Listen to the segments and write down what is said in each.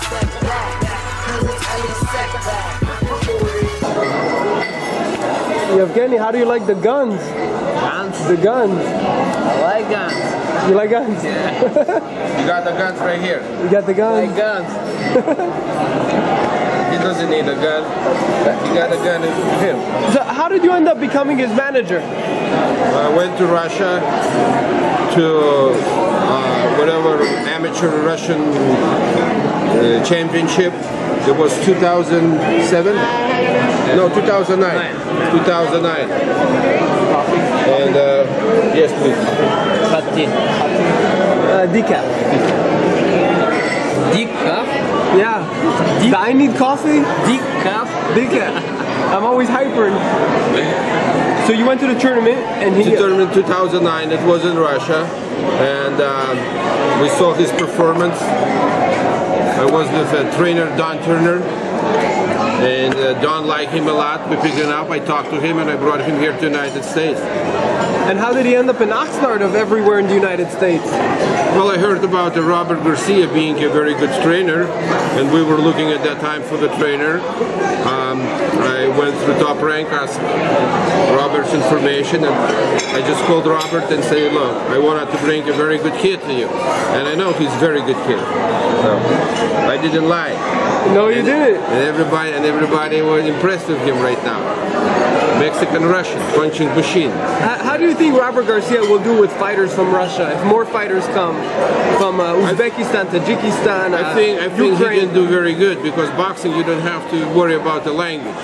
step back. Cause it's only setback. Yevgeny, how do you like the guns? Guns? The guns. I like guns. You like guns? Yeah. You got the guns right here. You got the I like guns? guns. He doesn't need a gun. He got a gun in him. So how did you end up becoming his manager? I went to Russia to whatever amateur Russian uh, championship. It was 2007? No, 2009. 2009. And uh, yes, please. Pati. Uh, decaf. Decaf? Yeah. I need coffee? Decaf? Decaf. I'm always hypering. So you went to the tournament and he. The tournament 2009. It was in Russia, and um, we saw his performance. I was with uh, trainer Don Turner, and uh, don't like him a lot. We picked him up. I talked to him, and I brought him here to the United States. And how did he end up in Oxnard of everywhere in the United States? Well, I heard about uh, Robert Garcia being a very good trainer, and we were looking at that time for the trainer. Um, I went through Top Rank, asked Robert's information, and I just called Robert and said, look, I wanted to bring a very good kid to you. And I know he's a very good kid. So I didn't lie. No, you didn't. And everybody and everybody was impressed with him right now. Mexican Russian, punching machine. How, how do you think Robert Garcia will do with fighters from Russia if more fighters come from uh, Uzbekistan, Tajikistan, uh, I think I think Ukraine? he can do very good because boxing you don't have to worry about the language.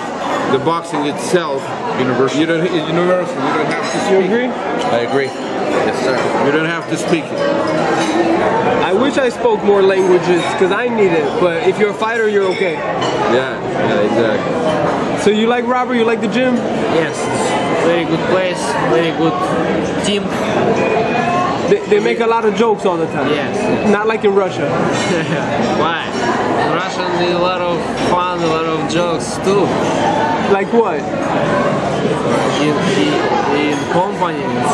The boxing itself, universal. You don't it's universal. You don't have to You speak. agree? I agree. Yes, sir. You don't have to speak it. I wish I spoke more languages because I need it. But if you're a fighter, you're okay. Yeah, yeah, exactly. So you like Robert? You like the gym? Yes. Very good place, very good team. They, they make a lot of jokes all the time. Yes. Not like in Russia. Why? Russian did a lot of fun, a lot of jokes too. Like what? In, in, in companies,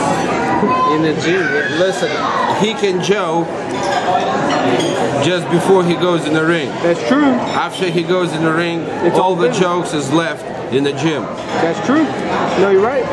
in the gym. Listen, he can joke just before he goes in the ring. That's true. After he goes in the ring, It's all all the jokes is left in the gym. That's true. No, you're right.